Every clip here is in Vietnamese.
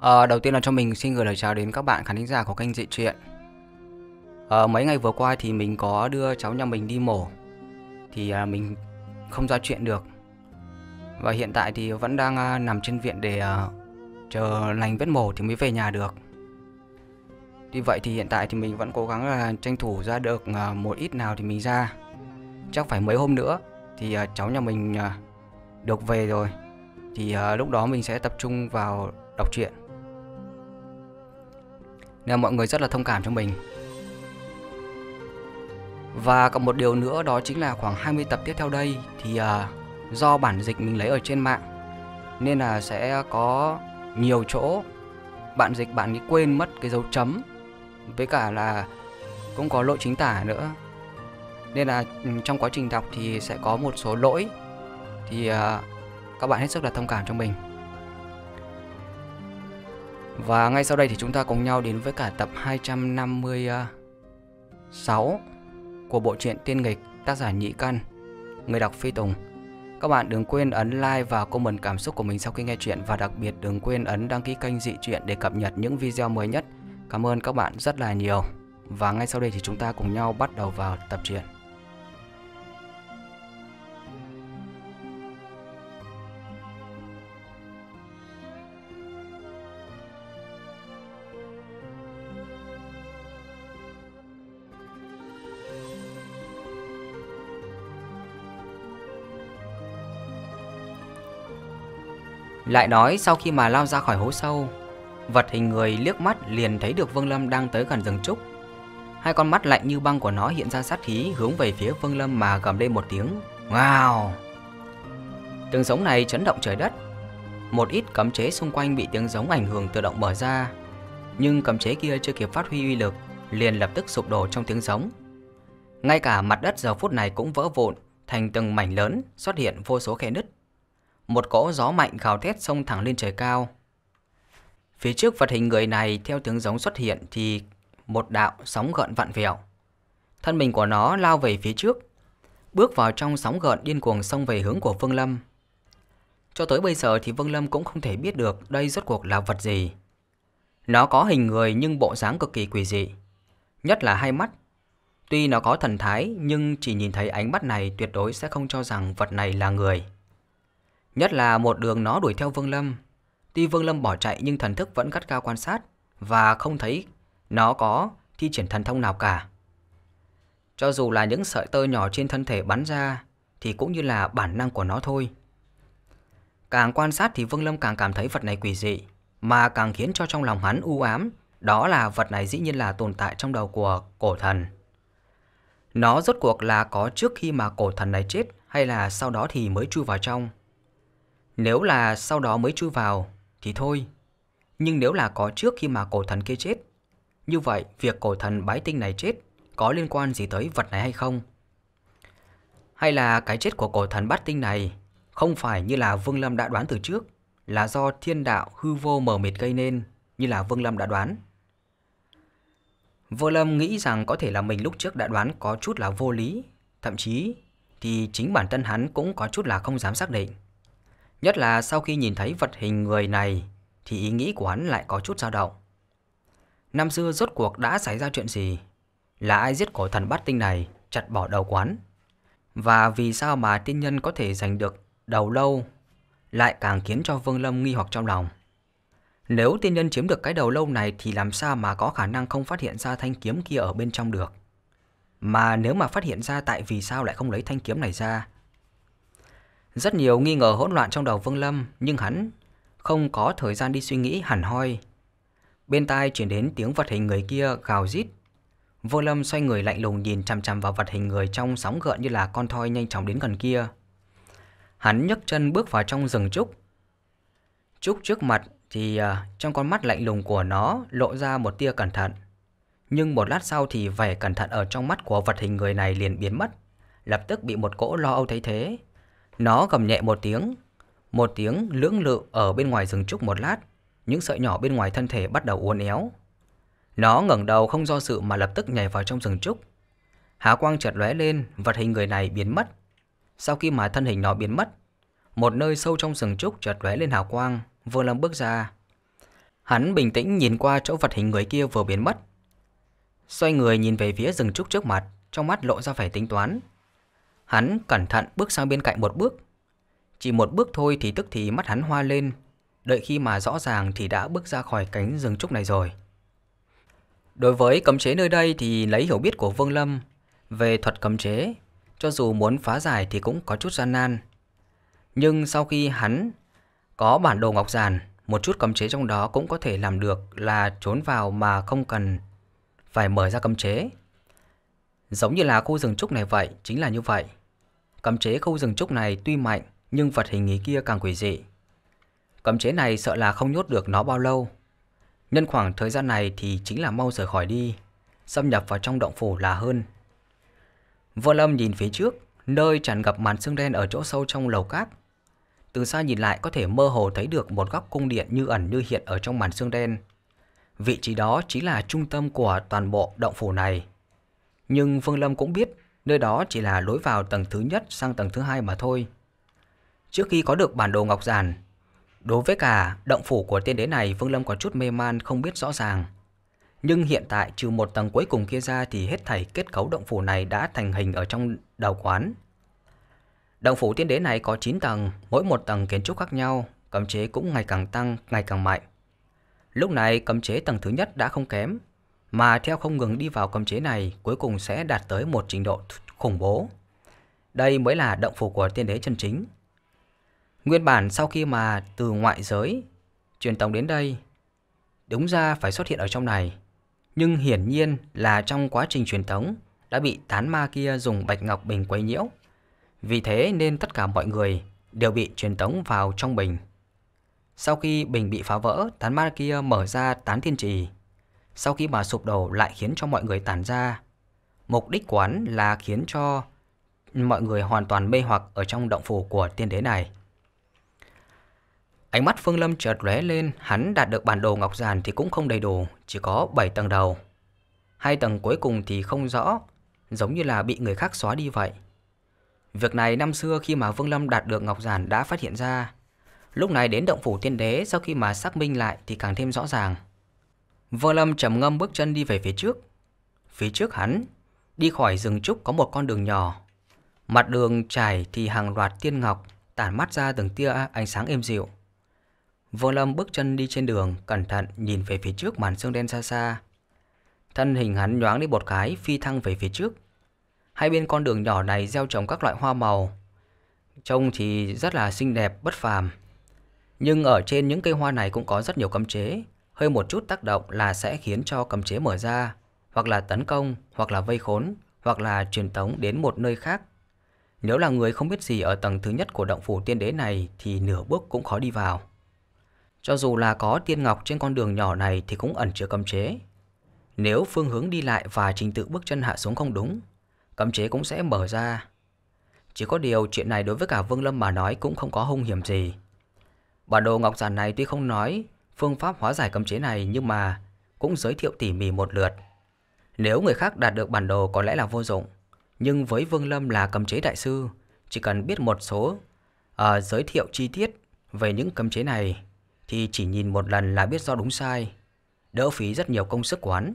À, đầu tiên là cho mình xin gửi lời chào đến các bạn khán thính giả của kênh Dị Truyện. À, ờ, mấy ngày vừa qua thì mình có đưa cháu nhà mình đi mổ, thì à, mình không ra chuyện được. Và hiện tại thì vẫn đang à, nằm trên viện để à, chờ lành vết mổ thì mới về nhà được. Tuy vậy thì hiện tại thì mình vẫn cố gắng là tranh thủ ra được à, một ít nào thì mình ra. Chắc phải mấy hôm nữa thì à, cháu nhà mình à, được về rồi. Thì à, lúc đó mình sẽ tập trung vào đọc truyện. Nên mọi người rất là thông cảm cho mình. Và còn một điều nữa đó chính là khoảng 20 tập tiếp theo đây Thì uh, do bản dịch mình lấy ở trên mạng Nên là sẽ có nhiều chỗ Bạn dịch bạn ấy quên mất cái dấu chấm Với cả là cũng có lỗi chính tả nữa. Nên là ừ, trong quá trình đọc thì sẽ có một số lỗi. Thì uh, các bạn hết sức là thông cảm cho mình và ngay sau đây thì chúng ta cùng nhau đến với cả tập 256 của bộ truyện Tiên nghịch tác giả Nhị Căn, người đọc Phi Tùng. Các bạn đừng quên ấn like và comment cảm xúc của mình sau khi nghe chuyện và đặc biệt đừng quên ấn đăng ký kênh Dị Truyện để cập nhật những video mới nhất. Cảm ơn các bạn rất là nhiều. Và ngay sau đây thì chúng ta cùng nhau bắt đầu vào tập truyện. Lại nói sau khi mà lao ra khỏi hố sâu, Vật hình người liếc mắt liền thấy được Vương Lâm đang tới gần rừng trúc. Hai con mắt lạnh như băng của nó hiện ra sát khí hướng về phía Vương Lâm mà gầm lên một tiếng Wow Tiếng giống này chấn động trời đất. Một ít cấm chế xung quanh bị tiếng giống ảnh hưởng tự động mở ra, Nhưng cấm chế kia chưa kịp phát huy uy lực, liền lập tức sụp đổ trong tiếng giống. Ngay cả mặt đất giờ phút này cũng vỡ vụn thành từng mảnh lớn, xuất hiện vô số khe nứt một cỗ gió mạnh gào thét xông thẳng lên trời cao. Phía trước vật hình người này theo tiếng giống xuất hiện thì một đạo sóng gợn vặn vẹo. Thân mình của nó lao về phía trước, bước vào trong sóng gợn điên cuồng xông về hướng của Vương Lâm. Cho tới bây giờ thì Vương Lâm cũng không thể biết được đây rốt cuộc là vật gì. Nó có hình người nhưng bộ dáng cực kỳ quỷ dị, nhất là hai mắt. Tuy nó có thần thái nhưng chỉ nhìn thấy ánh mắt này tuyệt đối sẽ không cho rằng vật này là người. Nhất là một đường nó đuổi theo Vương Lâm. Tuy Vương Lâm bỏ chạy nhưng thần thức vẫn gắt cao quan sát và không thấy nó có thi triển thần thông nào cả. Cho dù là những sợi tơ nhỏ trên thân thể bắn ra thì cũng như là bản năng của nó thôi. Càng quan sát thì Vương Lâm càng cảm thấy vật này quỷ dị, mà càng khiến cho trong lòng hắn u ám, đó là vật này dĩ nhiên là tồn tại trong đầu của cổ thần. Nó rốt cuộc là có trước khi mà cổ thần này chết hay là sau đó thì mới chui vào trong. Nếu là sau đó mới chui vào thì thôi. Nhưng nếu là có trước khi mà cổ thần kia chết, như vậy việc cổ thần bái tinh này chết có liên quan gì tới vật này hay không? Hay là cái chết của cổ thần bát tinh này không phải như là Vương Lâm đã đoán từ trước, là do thiên đạo hư vô mờ mịt gây nên như là Vương Lâm đã đoán? Vô Lâm nghĩ rằng có thể là mình lúc trước đã đoán có chút là vô lý, thậm chí thì chính bản thân hắn cũng có chút là không dám xác định. Nhất là sau khi nhìn thấy vật hình người này thì ý nghĩ của hắn lại có chút dao động. Năm xưa rốt cuộc đã xảy ra chuyện gì? Là ai giết cổ thần bát tinh này, chặt bỏ đầu quán? Và vì sao mà tiên nhân có thể giành được đầu lâu lại càng khiến cho Vương Lâm nghi hoặc trong lòng. Nếu tiên nhân chiếm được cái đầu lâu này thì làm sao mà có khả năng không phát hiện ra thanh kiếm kia ở bên trong được? Mà nếu mà phát hiện ra tại vì sao lại không lấy thanh kiếm này ra rất nhiều nghi ngờ hỗn loạn trong đầu Vương Lâm, nhưng hắn không có thời gian đi suy nghĩ hẳn hoi. Bên tai chuyển đến tiếng vật hình người kia gào rít. Vương Lâm xoay người lạnh lùng nhìn chằm chằm vào vật hình người trong sóng gợn như là con thoi nhanh chóng đến gần kia. Hắn nhấc chân bước vào trong rừng trúc. Trúc trước mặt thì à, trong con mắt lạnh lùng của nó lộ ra một tia cẩn thận. Nhưng một lát sau thì vẻ cẩn thận ở trong mắt của vật hình người này liền biến mất, lập tức bị một cỗ lo âu thấy thế, nó gầm nhẹ một tiếng, một tiếng lưỡng lự ở bên ngoài rừng trúc một lát, những sợi nhỏ bên ngoài thân thể bắt đầu uốn éo. Nó ngẩng đầu không do sự mà lập tức nhảy vào trong rừng trúc. Há quang chợt lóe lên, vật hình người này biến mất. Sau khi mà thân hình nó biến mất, một nơi sâu trong rừng trúc chợt lóe lên hào quang, Vương Lâm bước ra. Hắn bình tĩnh nhìn qua chỗ vật hình người kia vừa biến mất. Xoay người nhìn về phía rừng trúc trước mặt, trong mắt lộ ra vẻ tính toán. Hắn cẩn thận bước sang bên cạnh một bước. Chỉ một bước thôi thì tức thì mắt hắn hoa lên, đợi khi mà rõ ràng thì đã bước ra khỏi cánh rừng trúc này rồi. Đối với cấm chế nơi đây thì lấy hiểu biết của Vương Lâm về thuật cấm chế, cho dù muốn phá giải thì cũng có chút gian nan. Nhưng sau khi hắn có bản đồ ngọc giản, một chút cấm chế trong đó cũng có thể làm được là trốn vào mà không cần phải mở ra cấm chế. Giống như là khu rừng trúc này vậy, chính là như vậy. Cấm chế khu rừng trúc này tuy mạnh nhưng vật hình ý kia càng quỷ dị. Cấm chế này sợ là không nhốt được nó bao lâu. Nhân khoảng thời gian này thì chính là mau rời khỏi đi, xâm nhập vào trong động phủ là hơn. Vô Lâm nhìn phía trước, nơi tràn ngập màn sương đen ở chỗ sâu trong lầu cát. Từ xa nhìn lại có thể mơ hồ thấy được một góc cung điện như ẩn như hiện ở trong màn sương đen. Vị trí đó chính là trung tâm của toàn bộ động phủ này. Nhưng Vương Lâm cũng biết nơi đó chỉ là lối vào tầng thứ nhất sang tầng thứ hai mà thôi. Trước khi có được bản đồ ngọc giản, đối với cả động phủ của tiên đế này Vương Lâm có chút mê man không biết rõ ràng. Nhưng hiện tại trừ một tầng cuối cùng kia ra thì hết thảy kết cấu động phủ này đã thành hình ở trong đầu quán. Động phủ tiên đế này có 9 tầng, mỗi một tầng kiến trúc khác nhau, cấm chế cũng ngày càng tăng, ngày càng mạnh. Lúc này cấm chế tầng thứ nhất đã không kém, mà theo không ngừng đi vào cấm chế này cuối cùng sẽ đạt tới một trình độ khủng bố. Đây mới là động phủ của tiên đế chân chính. Nguyên bản sau khi mà từ ngoại giới truyền tống đến đây, đúng ra phải xuất hiện ở trong này. Nhưng hiển nhiên là trong quá trình truyền tống đã bị tán ma kia dùng bạch ngọc bình quấy nhiễu. Vì thế nên tất cả mọi người đều bị truyền tống vào trong bình. Sau khi bình bị phá vỡ, tán ma kia mở ra tán thiên trì. Sau khi mà sụp đổ lại khiến cho mọi người tản ra. Mục đích quán là khiến cho mọi người hoàn toàn mê hoặc ở trong động phủ của tiên đế này. Ánh mắt Phương Lâm chợt lóe lên, hắn đạt được bản đồ ngọc giản thì cũng không đầy đủ, chỉ có 7 tầng đầu. Hai tầng cuối cùng thì không rõ, giống như là bị người khác xóa đi vậy. Việc này năm xưa khi mà Vương Lâm đạt được ngọc giản đã phát hiện ra. Lúc này đến động phủ tiên đế sau khi mà xác minh lại thì càng thêm rõ ràng. Vương Lâm trầm ngâm bước chân đi về phía trước. Phía trước hắn, đi khỏi rừng trúc có một con đường nhỏ. Mặt đường trải thì hàng loạt tiên ngọc tản mắt ra từng tia ánh sáng êm dịu. Vương Lâm bước chân đi trên đường, cẩn thận nhìn về phía trước màn sương đen xa xa. Thân hình hắn nhoáng đi một cái, phi thăng về phía trước. Hai bên con đường nhỏ này gieo trồng các loại hoa màu. Trông thì rất là xinh đẹp, bất phàm. Nhưng ở trên những cây hoa này cũng có rất nhiều cấm chế. Hơi một chút tác động là sẽ khiến cho cấm chế mở ra, hoặc là tấn công, hoặc là vây khốn, hoặc là truyền tống đến một nơi khác. Nếu là người không biết gì ở tầng thứ nhất của động phủ tiên đế này thì nửa bước cũng khó đi vào. Cho dù là có tiên ngọc trên con đường nhỏ này thì cũng ẩn chứa cấm chế. Nếu phương hướng đi lại và trình tự bước chân hạ xuống không đúng, cấm chế cũng sẽ mở ra. Chỉ có điều chuyện này đối với cả Vương Lâm mà nói cũng không có hung hiểm gì. Bản đồ ngọc giản này tuy không nói phương pháp hóa giải cấm chế này nhưng mà cũng giới thiệu tỉ mỉ một lượt. Nếu người khác đạt được bản đồ có lẽ là vô dụng, nhưng với Vương Lâm là cấm chế đại sư, chỉ cần biết một số uh, giới thiệu chi tiết về những cấm chế này thì chỉ nhìn một lần là biết do đúng sai, đỡ phí rất nhiều công sức quán.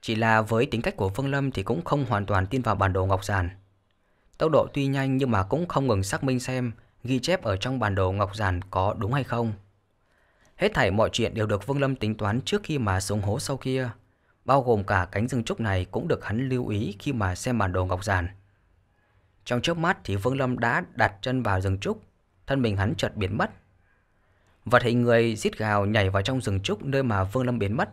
Chỉ là với tính cách của Vương Lâm thì cũng không hoàn toàn tin vào bản đồ Ngọc Giản. Tốc độ tuy nhanh nhưng mà cũng không ngừng xác minh xem ghi chép ở trong bản đồ Ngọc Giản có đúng hay không. Hết thảy mọi chuyện đều được Vương Lâm tính toán trước khi mà xuống hố sau kia, bao gồm cả cánh rừng trúc này cũng được hắn lưu ý khi mà xem bản đồ Ngọc Giản. Trong chớp mắt thì Vương Lâm đã đặt chân vào rừng trúc, thân mình hắn chợt biến mất. Vật hình người rít gào nhảy vào trong rừng trúc nơi mà Vương Lâm biến mất.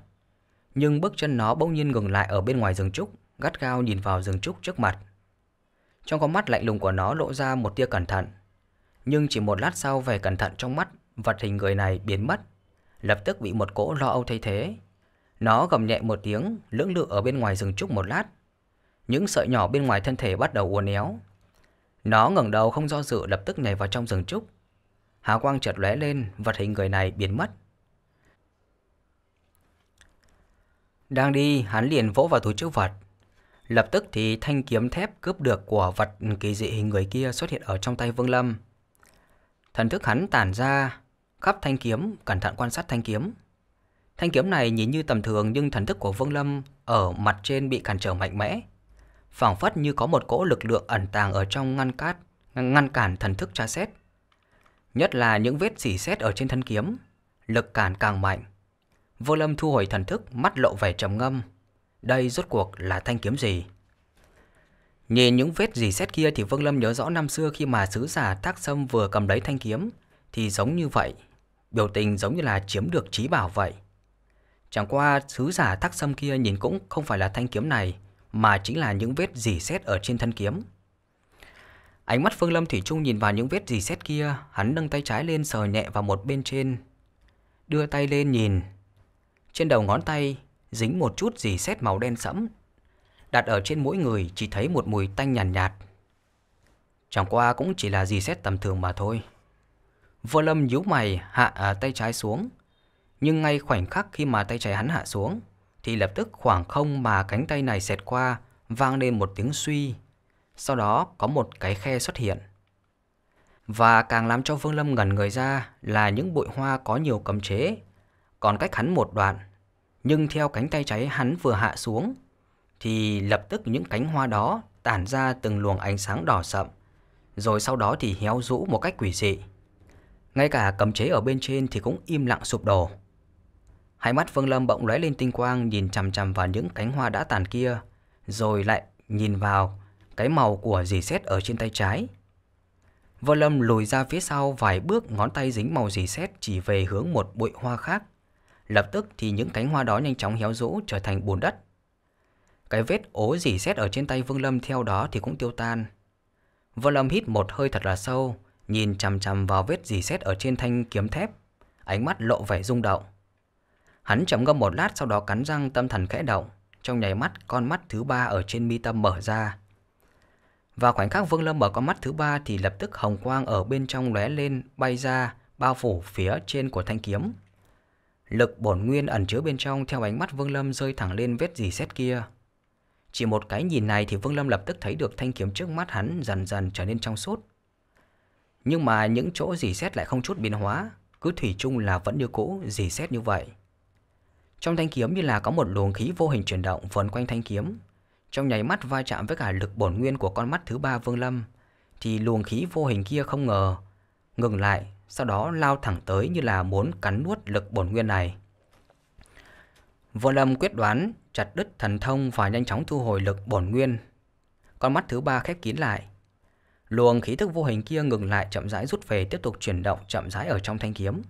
Nhưng bước chân nó bỗng nhiên ngừng lại ở bên ngoài rừng trúc, gắt gao nhìn vào rừng trúc trước mặt. Trong con mắt lạnh lùng của nó lộ ra một tia cẩn thận. Nhưng chỉ một lát sau vẻ cẩn thận trong mắt, vật hình người này biến mất, lập tức bị một cỗ lo âu thay thế. Nó gầm nhẹ một tiếng, lưỡng lự ở bên ngoài rừng trúc một lát. Những sợi nhỏ bên ngoài thân thể bắt đầu uốn éo. Nó ngẩng đầu không do dự lập tức nhảy vào trong rừng trúc, Hào quang chợt lóe lên, vật hình người này biến mất. Đang đi, hắn liền vỗ vào túi chữ vật. Lập tức thì thanh kiếm thép cướp được của vật kỳ dị hình người kia xuất hiện ở trong tay Vương Lâm. Thần thức hắn tản ra, khắp thanh kiếm, cẩn thận quan sát thanh kiếm. Thanh kiếm này nhìn như tầm thường nhưng thần thức của Vương Lâm ở mặt trên bị cản trở mạnh mẽ. phảng phất như có một cỗ lực lượng ẩn tàng ở trong ngăn cát, ngăn cản thần thức tra xét. Nhất là những vết xỉ xét ở trên thân kiếm, lực cản càng mạnh. Vô Lâm thu hồi thần thức, mắt lộ vẻ trầm ngâm. Đây rốt cuộc là thanh kiếm gì? Nhìn những vết gì xét kia thì Vương Lâm nhớ rõ năm xưa khi mà sứ giả Thác Sâm vừa cầm lấy thanh kiếm thì giống như vậy, biểu tình giống như là chiếm được trí bảo vậy. Chẳng qua sứ giả Thác Sâm kia nhìn cũng không phải là thanh kiếm này mà chính là những vết dỉ xét ở trên thân kiếm. Ánh mắt Phương Lâm Thủy Trung nhìn vào những vết dỉ xét kia, hắn nâng tay trái lên sờ nhẹ vào một bên trên. Đưa tay lên nhìn. Trên đầu ngón tay dính một chút dỉ xét màu đen sẫm. Đặt ở trên mỗi người chỉ thấy một mùi tanh nhàn nhạt, nhạt. Chẳng qua cũng chỉ là dì xét tầm thường mà thôi. Vô Lâm nhíu mày hạ à, tay trái xuống. Nhưng ngay khoảnh khắc khi mà tay trái hắn hạ xuống, thì lập tức khoảng không mà cánh tay này xẹt qua, vang lên một tiếng suy sau đó có một cái khe xuất hiện. Và càng làm cho Vương Lâm ngẩn người ra là những bụi hoa có nhiều cấm chế, còn cách hắn một đoạn. Nhưng theo cánh tay trái hắn vừa hạ xuống, thì lập tức những cánh hoa đó tản ra từng luồng ánh sáng đỏ sậm, rồi sau đó thì héo rũ một cách quỷ dị. Ngay cả cấm chế ở bên trên thì cũng im lặng sụp đổ. Hai mắt Vương Lâm bỗng lóe lên tinh quang nhìn chằm chằm vào những cánh hoa đã tàn kia, rồi lại nhìn vào cái màu của dì xét ở trên tay trái. Vô Lâm lùi ra phía sau vài bước ngón tay dính màu dì xét chỉ về hướng một bụi hoa khác. Lập tức thì những cánh hoa đó nhanh chóng héo rũ trở thành bùn đất. Cái vết ố dì xét ở trên tay Vương Lâm theo đó thì cũng tiêu tan. Vô Lâm hít một hơi thật là sâu, nhìn chằm chằm vào vết dì xét ở trên thanh kiếm thép, ánh mắt lộ vẻ rung động. Hắn chậm ngâm một lát sau đó cắn răng tâm thần khẽ động, trong nháy mắt con mắt thứ ba ở trên mi tâm mở ra, và khoảnh khắc Vương Lâm mở con mắt thứ ba thì lập tức hồng quang ở bên trong lóe lên bay ra bao phủ phía trên của thanh kiếm. Lực bổn nguyên ẩn chứa bên trong theo ánh mắt Vương Lâm rơi thẳng lên vết dì xét kia. Chỉ một cái nhìn này thì Vương Lâm lập tức thấy được thanh kiếm trước mắt hắn dần dần trở nên trong suốt. Nhưng mà những chỗ dì xét lại không chút biến hóa, cứ thủy chung là vẫn như cũ dì xét như vậy. Trong thanh kiếm như là có một luồng khí vô hình chuyển động vần quanh thanh kiếm, trong nháy mắt va chạm với cả lực bổn nguyên của con mắt thứ ba Vương Lâm, thì luồng khí vô hình kia không ngờ ngừng lại, sau đó lao thẳng tới như là muốn cắn nuốt lực bổn nguyên này. Vương Lâm quyết đoán chặt đứt thần thông và nhanh chóng thu hồi lực bổn nguyên. Con mắt thứ ba khép kín lại. Luồng khí thức vô hình kia ngừng lại chậm rãi rút về tiếp tục chuyển động chậm rãi ở trong thanh kiếm.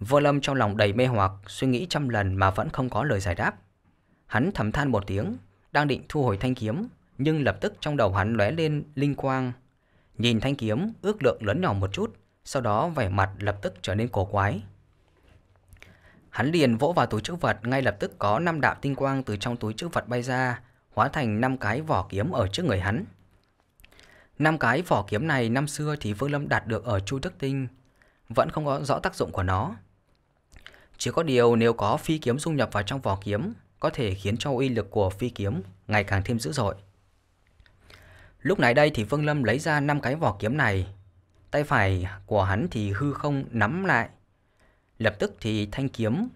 Vô Lâm trong lòng đầy mê hoặc, suy nghĩ trăm lần mà vẫn không có lời giải đáp. Hắn thầm than một tiếng, đang định thu hồi thanh kiếm, nhưng lập tức trong đầu hắn lóe lên linh quang. Nhìn thanh kiếm ước lượng lớn nhỏ một chút, sau đó vẻ mặt lập tức trở nên cổ quái. Hắn liền vỗ vào túi chữ vật, ngay lập tức có năm đạo tinh quang từ trong túi chữ vật bay ra, hóa thành năm cái vỏ kiếm ở trước người hắn. Năm cái vỏ kiếm này năm xưa thì Vương Lâm đạt được ở Chu đức Tinh, vẫn không có rõ tác dụng của nó. Chỉ có điều nếu có phi kiếm dung nhập vào trong vỏ kiếm có thể khiến cho uy lực của phi kiếm ngày càng thêm dữ dội. Lúc này đây thì Vương Lâm lấy ra năm cái vỏ kiếm này, tay phải của hắn thì hư không nắm lại. Lập tức thì thanh kiếm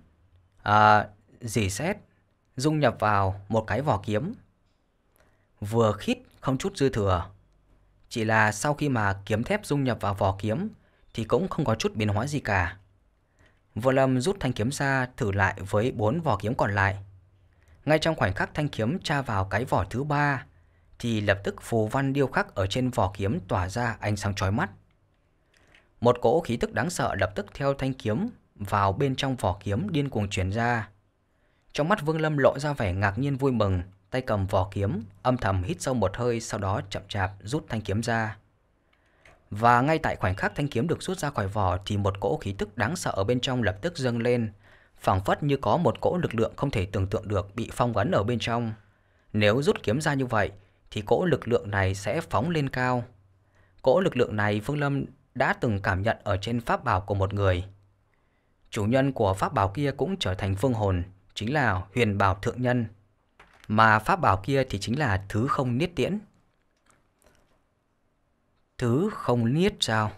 à, dì xét dung nhập vào một cái vỏ kiếm. Vừa khít không chút dư thừa. Chỉ là sau khi mà kiếm thép dung nhập vào vỏ kiếm, thì cũng không có chút biến hóa gì cả. Vô Lâm rút thanh kiếm ra, thử lại với bốn vỏ kiếm còn lại. Ngay trong khoảnh khắc thanh kiếm tra vào cái vỏ thứ ba, Thì lập tức phù văn điêu khắc ở trên vỏ kiếm tỏa ra ánh sáng chói mắt Một cỗ khí tức đáng sợ lập tức theo thanh kiếm vào bên trong vỏ kiếm điên cuồng truyền ra Trong mắt Vương Lâm lộ ra vẻ ngạc nhiên vui mừng Tay cầm vỏ kiếm, âm thầm hít sâu một hơi sau đó chậm chạp rút thanh kiếm ra và ngay tại khoảnh khắc thanh kiếm được rút ra khỏi vỏ thì một cỗ khí tức đáng sợ ở bên trong lập tức dâng lên, phảng phất như có một cỗ lực lượng không thể tưởng tượng được bị phong ấn ở bên trong. Nếu rút kiếm ra như vậy, thì cỗ lực lượng này sẽ phóng lên cao. Cỗ lực lượng này Vương Lâm đã từng cảm nhận ở trên pháp bảo của một người. Chủ nhân của pháp bảo kia cũng trở thành phương hồn, chính là huyền bảo thượng nhân. Mà pháp bảo kia thì chính là thứ không niết tiễn. Thứ không niết sao?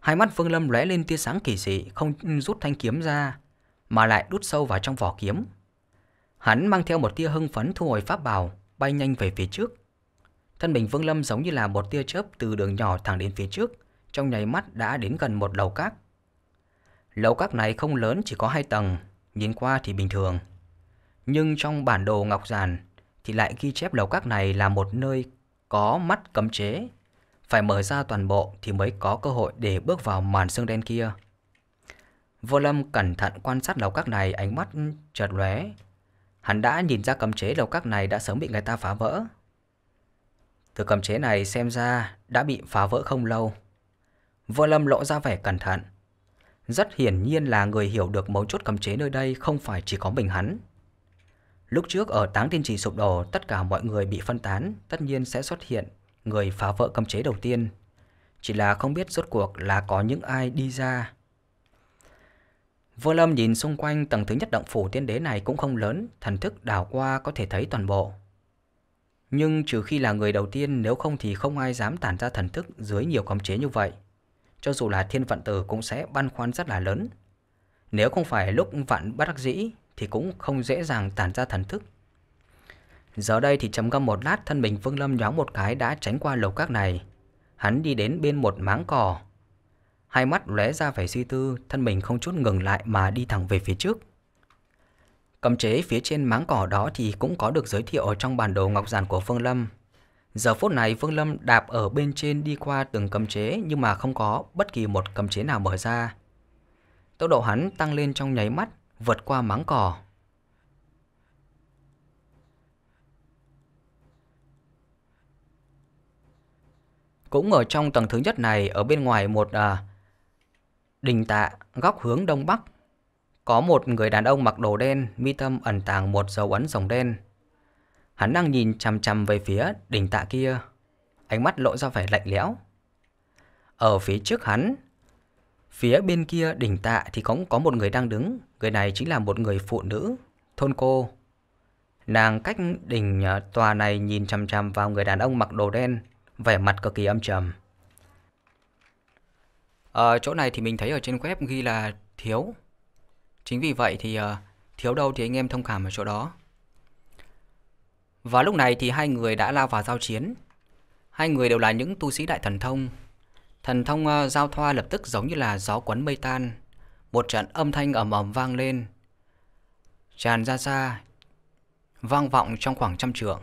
Hai mắt phương Lâm lóe lên tia sáng kỳ dị, không rút thanh kiếm ra, mà lại đút sâu vào trong vỏ kiếm. Hắn mang theo một tia hưng phấn thu hồi pháp bảo, bay nhanh về phía trước. Thân mình Vương Lâm giống như là một tia chớp từ đường nhỏ thẳng đến phía trước, trong nháy mắt đã đến gần một lầu các. Lầu các này không lớn chỉ có hai tầng, nhìn qua thì bình thường. Nhưng trong bản đồ ngọc giản thì lại ghi chép lầu các này là một nơi có mắt cấm chế. Phải mở ra toàn bộ thì mới có cơ hội để bước vào màn xương đen kia. Vô Lâm cẩn thận quan sát lầu các này, ánh mắt chợt lóe. Hắn đã nhìn ra cấm chế lầu các này đã sớm bị người ta phá vỡ. Từ cấm chế này xem ra đã bị phá vỡ không lâu. Vô Lâm lộ ra vẻ cẩn thận. Rất hiển nhiên là người hiểu được mấu chốt cấm chế nơi đây không phải chỉ có mình hắn. Lúc trước ở táng tiên trì sụp đổ, tất cả mọi người bị phân tán, tất nhiên sẽ xuất hiện người phá vỡ cấm chế đầu tiên. Chỉ là không biết rốt cuộc là có những ai đi ra. Vô Lâm nhìn xung quanh tầng thứ nhất động phủ tiên đế này cũng không lớn, thần thức đảo qua có thể thấy toàn bộ. Nhưng trừ khi là người đầu tiên nếu không thì không ai dám tản ra thần thức dưới nhiều cấm chế như vậy. Cho dù là thiên vận tử cũng sẽ băn khoăn rất là lớn. Nếu không phải lúc vạn bất đắc dĩ thì cũng không dễ dàng tản ra thần thức. Giờ đây thì chấm ngâm một lát thân mình Vương Lâm nhóng một cái đã tránh qua lầu các này. Hắn đi đến bên một máng cỏ. Hai mắt lóe ra vẻ suy tư, thân mình không chút ngừng lại mà đi thẳng về phía trước. Cấm chế phía trên máng cỏ đó thì cũng có được giới thiệu ở trong bản đồ ngọc giản của phương Lâm. Giờ phút này phương Lâm đạp ở bên trên đi qua từng cấm chế nhưng mà không có bất kỳ một cấm chế nào mở ra. Tốc độ hắn tăng lên trong nháy mắt, vượt qua máng cỏ. Cũng ở trong tầng thứ nhất này, ở bên ngoài một à, đình tạ, góc hướng đông bắc, có một người đàn ông mặc đồ đen, mi tâm ẩn tàng một dấu ấn rồng đen. Hắn đang nhìn chằm chằm về phía đỉnh tạ kia, ánh mắt lộ ra vẻ lạnh lẽo. Ở phía trước hắn, phía bên kia đỉnh tạ thì cũng có một người đang đứng, người này chính là một người phụ nữ, thôn cô. Nàng cách đỉnh à, tòa này nhìn chằm chằm vào người đàn ông mặc đồ đen, vẻ mặt cực kỳ âm trầm. Ở chỗ này thì mình thấy ở trên web ghi là thiếu. Chính vì vậy thì uh, thiếu đâu thì anh em thông cảm ở chỗ đó. Và lúc này thì hai người đã lao vào giao chiến. Hai người đều là những tu sĩ đại thần thông. Thần thông ờ, giao thoa lập tức giống như là gió quấn mây tan. Một trận âm thanh ầm ầm vang lên. Tràn ra xa, vang vọng trong khoảng trăm trượng.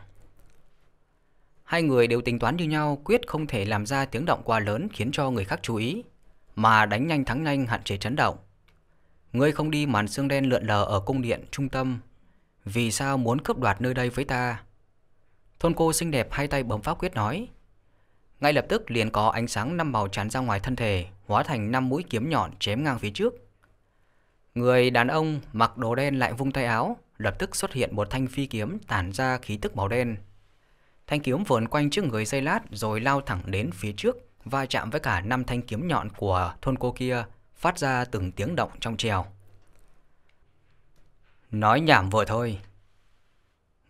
Hai người đều tính toán như nhau, quyết không thể làm ra tiếng động quá lớn khiến cho người khác chú ý, mà đánh nhanh thắng nhanh hạn chế chấn động. Ngươi không đi màn xương đen lượn lờ ở cung điện trung tâm, vì sao muốn cướp đoạt nơi đây với ta? Thôn cô xinh đẹp hai tay bấm pháp quyết nói. Ngay lập tức liền có ánh sáng năm màu tràn ra ngoài thân thể, hóa thành năm mũi kiếm nhọn chém ngang phía trước. Người đàn ông mặc đồ đen lại vung tay áo, lập tức xuất hiện một thanh phi kiếm tản ra khí tức màu đen. Thanh kiếm vờn quanh trước người dây lát rồi lao thẳng đến phía trước, va chạm với cả năm thanh kiếm nhọn của thôn cô kia, phát ra từng tiếng động trong trèo. Nói nhảm vừa thôi.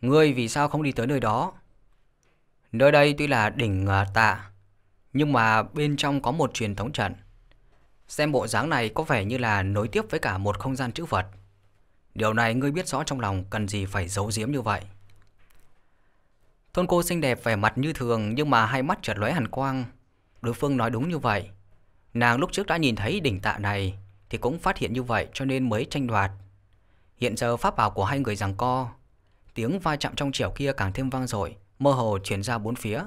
Ngươi vì sao không đi tới nơi đó? Nơi đây tuy là đỉnh à, tạ, nhưng mà bên trong có một truyền thống trận. Xem bộ dáng này có vẻ như là nối tiếp với cả một không gian chữ vật. Điều này ngươi biết rõ trong lòng cần gì phải giấu giếm như vậy. Thôn cô xinh đẹp vẻ mặt như thường nhưng mà hai mắt chợt lóe hàn quang. Đối phương nói đúng như vậy. Nàng lúc trước đã nhìn thấy đỉnh tạ này thì cũng phát hiện như vậy cho nên mới tranh đoạt. Hiện giờ pháp bảo của hai người giằng co, tiếng va chạm trong trẻo kia càng thêm vang dội, mơ hồ truyền ra bốn phía.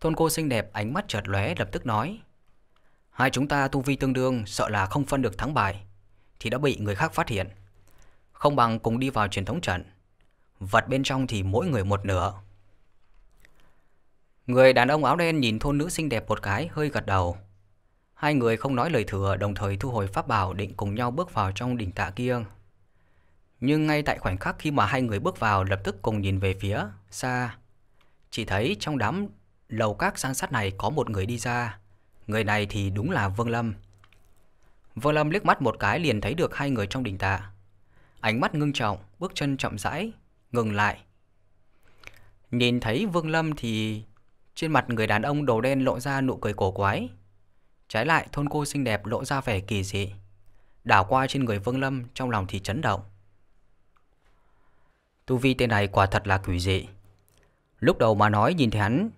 Thôn cô xinh đẹp ánh mắt chợt lóe lập tức nói: "Hai chúng ta tu vi tương đương, sợ là không phân được thắng bại, thì đã bị người khác phát hiện. Không bằng cùng đi vào truyền thống trận. Vật bên trong thì mỗi người một nửa." Người đàn ông áo đen nhìn thôn nữ xinh đẹp một cái hơi gật đầu. Hai người không nói lời thừa đồng thời thu hồi pháp bảo định cùng nhau bước vào trong đỉnh tạ kia. Nhưng ngay tại khoảnh khắc khi mà hai người bước vào lập tức cùng nhìn về phía xa. Chỉ thấy trong đám lầu các san sát này có một người đi ra. Người này thì đúng là Vương Lâm. Vương Lâm liếc mắt một cái liền thấy được hai người trong đỉnh tạ. Ánh mắt ngưng trọng, bước chân chậm rãi, ngừng lại. Nhìn thấy Vương Lâm thì trên mặt người đàn ông đầu đen lộ ra nụ cười cổ quái. Trái lại thôn cô xinh đẹp lộ ra vẻ kỳ dị. đảo qua trên người Vương Lâm trong lòng thì chấn động. Tu vi tên này quả thật là quỷ dị. Lúc đầu mà nói nhìn thấy hắn,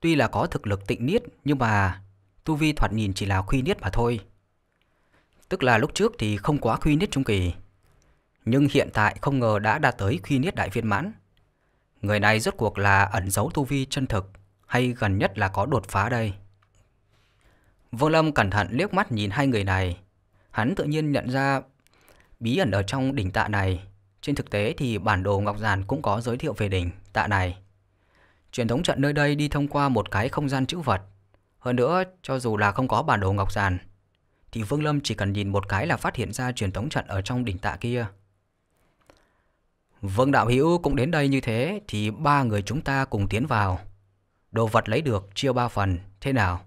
tuy là có thực lực tịnh niết nhưng mà tu vi thoạt nhìn chỉ là khuy niết mà thôi. Tức là lúc trước thì không quá khuy niết trung kỳ, nhưng hiện tại không ngờ đã đạt tới khuy niết đại viên mãn. Người này rốt cuộc là ẩn giấu tu vi chân thực hay gần nhất là có đột phá đây. Vương Lâm cẩn thận liếc mắt nhìn hai người này, hắn tự nhiên nhận ra bí ẩn ở trong đỉnh tạ này. Trên thực tế thì bản đồ Ngọc Giản cũng có giới thiệu về đỉnh tạ này. Truyền thống trận nơi đây đi thông qua một cái không gian chữ vật. Hơn nữa, cho dù là không có bản đồ Ngọc Giản, thì Vương Lâm chỉ cần nhìn một cái là phát hiện ra truyền thống trận ở trong đỉnh tạ kia. Vương Đạo Hữu cũng đến đây như thế thì ba người chúng ta cùng tiến vào. Đồ vật lấy được chia ba phần, thế nào?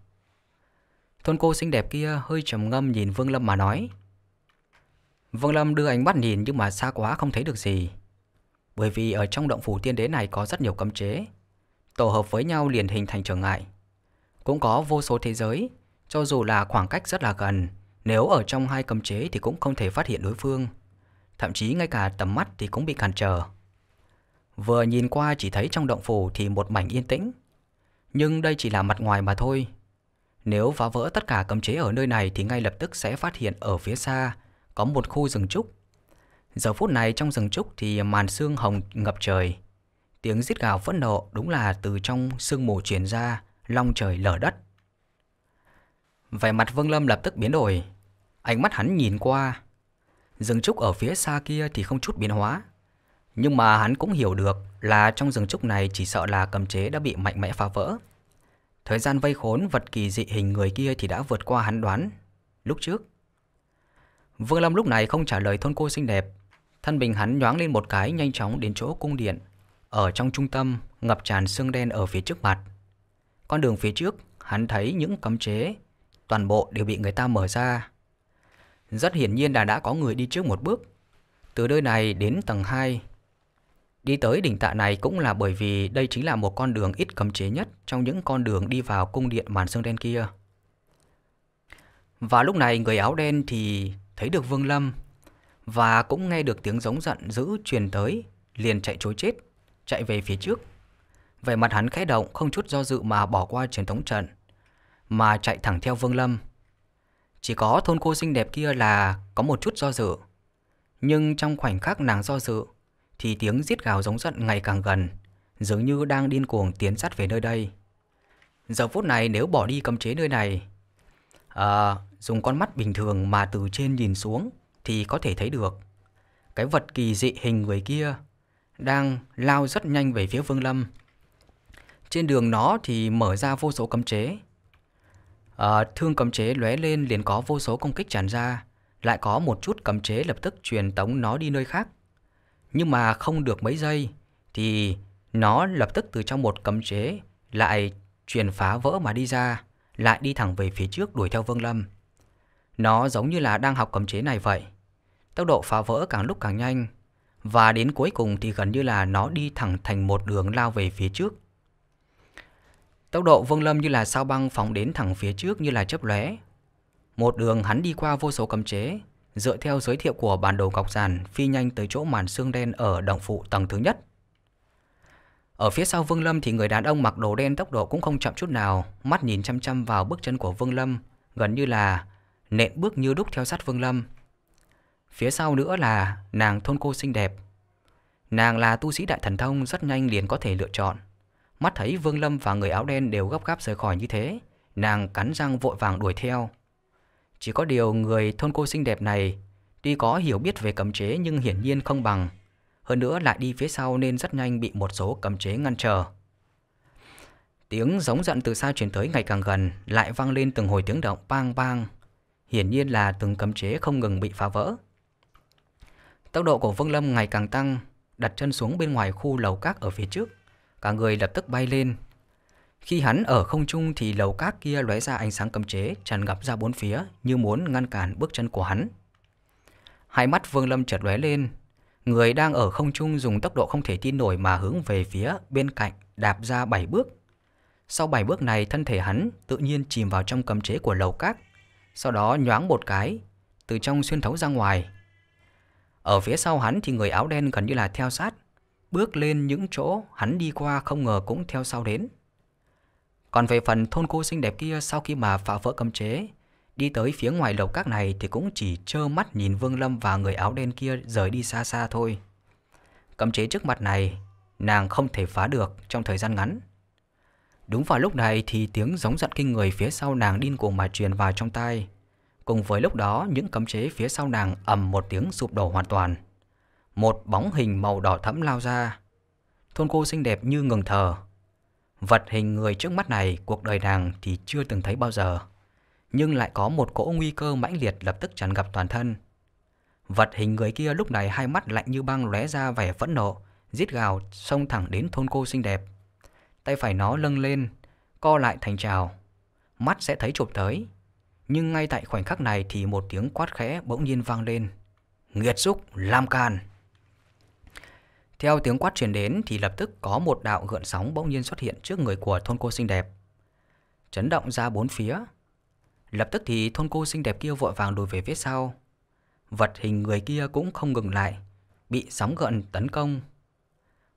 Thôn cô xinh đẹp kia hơi trầm ngâm nhìn Vương Lâm mà nói. Vương Lâm đưa ánh mắt nhìn nhưng mà xa quá không thấy được gì. Bởi vì ở trong động phủ tiên đế này có rất nhiều cấm chế. Tổ hợp với nhau liền hình thành trở ngại. Cũng có vô số thế giới, cho dù là khoảng cách rất là gần, nếu ở trong hai cấm chế thì cũng không thể phát hiện đối phương. Thậm chí ngay cả tầm mắt thì cũng bị cản trở. Vừa nhìn qua chỉ thấy trong động phủ thì một mảnh yên tĩnh. Nhưng đây chỉ là mặt ngoài mà thôi. Nếu phá vỡ tất cả cấm chế ở nơi này thì ngay lập tức sẽ phát hiện ở phía xa có một khu rừng trúc. Giờ phút này trong rừng trúc thì màn sương hồng ngập trời. Tiếng rít gào phẫn nộ đúng là từ trong sương mù truyền ra, long trời lở đất. Vẻ mặt Vương Lâm lập tức biến đổi. Ánh mắt hắn nhìn qua. Rừng trúc ở phía xa kia thì không chút biến hóa. Nhưng mà hắn cũng hiểu được là trong rừng trúc này chỉ sợ là cầm chế đã bị mạnh mẽ phá vỡ. Thời gian vây khốn vật kỳ dị hình người kia thì đã vượt qua hắn đoán lúc trước. Vương Lâm lúc này không trả lời thôn cô xinh đẹp. Thân bình hắn nhoáng lên một cái nhanh chóng đến chỗ cung điện. Ở trong trung tâm, ngập tràn xương đen ở phía trước mặt. Con đường phía trước, hắn thấy những cấm chế, toàn bộ đều bị người ta mở ra. Rất hiển nhiên là đã có người đi trước một bước. Từ nơi này đến tầng 2, Đi tới đỉnh tạ này cũng là bởi vì đây chính là một con đường ít cấm chế nhất trong những con đường đi vào cung điện màn xương đen kia. Và lúc này người áo đen thì thấy được Vương Lâm và cũng nghe được tiếng giống giận dữ truyền tới, liền chạy trối chết, chạy về phía trước. Về mặt hắn khẽ động không chút do dự mà bỏ qua truyền thống trận, mà chạy thẳng theo Vương Lâm. Chỉ có thôn cô xinh đẹp kia là có một chút do dự. Nhưng trong khoảnh khắc nàng do dự, thì tiếng giết gào giống giận ngày càng gần, dường như đang điên cuồng tiến sát về nơi đây. Giờ phút này nếu bỏ đi cấm chế nơi này, à, dùng con mắt bình thường mà từ trên nhìn xuống thì có thể thấy được cái vật kỳ dị hình người kia đang lao rất nhanh về phía Vương Lâm. Trên đường nó thì mở ra vô số cấm chế. À, thương cấm chế lóe lên liền có vô số công kích tràn ra, lại có một chút cấm chế lập tức truyền tống nó đi nơi khác. Nhưng mà không được mấy giây thì nó lập tức từ trong một cấm chế lại truyền phá vỡ mà đi ra, lại đi thẳng về phía trước đuổi theo Vương Lâm. Nó giống như là đang học cấm chế này vậy. Tốc độ phá vỡ càng lúc càng nhanh và đến cuối cùng thì gần như là nó đi thẳng thành một đường lao về phía trước. Tốc độ Vương Lâm như là sao băng phóng đến thẳng phía trước như là chớp lóe. Một đường hắn đi qua vô số cấm chế, Dựa theo giới thiệu của bản đồ Ngọc Giàn, phi nhanh tới chỗ màn xương đen ở động phụ tầng thứ nhất. Ở phía sau Vương Lâm thì người đàn ông mặc đồ đen tốc độ cũng không chậm chút nào, mắt nhìn chăm chăm vào bước chân của Vương Lâm, gần như là nện bước như đúc theo sát Vương Lâm. Phía sau nữa là nàng thôn cô xinh đẹp. Nàng là tu sĩ đại thần thông rất nhanh liền có thể lựa chọn. Mắt thấy Vương Lâm và người áo đen đều gấp gáp rời khỏi như thế, nàng cắn răng vội vàng đuổi theo. Chỉ có điều người thôn cô xinh đẹp này Tuy có hiểu biết về cấm chế nhưng hiển nhiên không bằng Hơn nữa lại đi phía sau nên rất nhanh bị một số cấm chế ngăn trở Tiếng giống giận từ xa truyền tới ngày càng gần Lại vang lên từng hồi tiếng động bang bang Hiển nhiên là từng cấm chế không ngừng bị phá vỡ Tốc độ của Vương Lâm ngày càng tăng Đặt chân xuống bên ngoài khu lầu các ở phía trước Cả người lập tức bay lên khi hắn ở không trung thì lầu các kia lóe ra ánh sáng cấm chế tràn ngập ra bốn phía như muốn ngăn cản bước chân của hắn. Hai mắt Vương Lâm chợt lóe lên, người đang ở không trung dùng tốc độ không thể tin nổi mà hướng về phía bên cạnh đạp ra bảy bước. Sau bảy bước này thân thể hắn tự nhiên chìm vào trong cấm chế của lầu các, sau đó nhoáng một cái, từ trong xuyên thấu ra ngoài. Ở phía sau hắn thì người áo đen gần như là theo sát, bước lên những chỗ hắn đi qua không ngờ cũng theo sau đến. Còn về phần thôn cô xinh đẹp kia sau khi mà phá vỡ cấm chế, đi tới phía ngoài lầu các này thì cũng chỉ trơ mắt nhìn Vương Lâm và người áo đen kia rời đi xa xa thôi. Cấm chế trước mặt này, nàng không thể phá được trong thời gian ngắn. Đúng vào lúc này thì tiếng giống giận kinh người phía sau nàng điên cuồng mà truyền vào trong tai. Cùng với lúc đó, những cấm chế phía sau nàng ầm một tiếng sụp đổ hoàn toàn. Một bóng hình màu đỏ thẫm lao ra. Thôn cô xinh đẹp như ngừng thở. Vật hình người trước mắt này cuộc đời nàng thì chưa từng thấy bao giờ. Nhưng lại có một cỗ nguy cơ mãnh liệt lập tức tràn ngập toàn thân. Vật hình người kia lúc này hai mắt lạnh như băng lóe ra vẻ phẫn nộ, giết gào xông thẳng đến thôn cô xinh đẹp. Tay phải nó lâng lên, co lại thành trào. Mắt sẽ thấy chụp tới. Nhưng ngay tại khoảnh khắc này thì một tiếng quát khẽ bỗng nhiên vang lên. Nghiệt xúc, Lam Can. Theo tiếng quát truyền đến thì lập tức có một đạo gợn sóng bỗng nhiên xuất hiện trước người của thôn cô xinh đẹp. Chấn động ra bốn phía. Lập tức thì thôn cô xinh đẹp kia vội vàng lùi về phía sau. Vật hình người kia cũng không ngừng lại, bị sóng gợn tấn công.